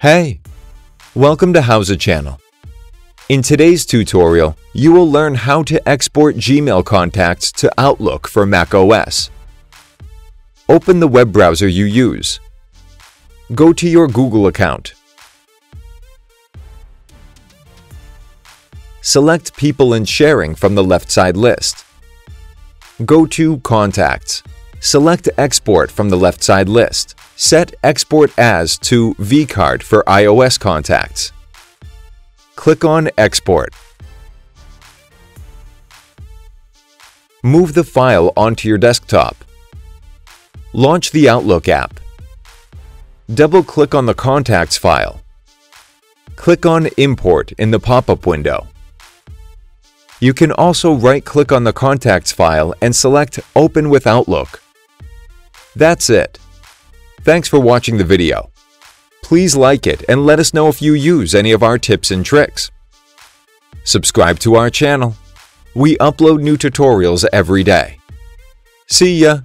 Hey! Welcome to Howza channel. In today's tutorial, you will learn how to export Gmail contacts to Outlook for macOS. Open the web browser you use. Go to your Google account. Select People and Sharing from the left side list. Go to Contacts. Select Export from the left side list. Set Export As to vCard for iOS contacts. Click on Export. Move the file onto your desktop. Launch the Outlook app. Double-click on the Contacts file. Click on Import in the pop-up window. You can also right-click on the Contacts file and select Open with Outlook. That's it. Thanks for watching the video. Please like it and let us know if you use any of our tips and tricks. Subscribe to our channel. We upload new tutorials every day. See ya!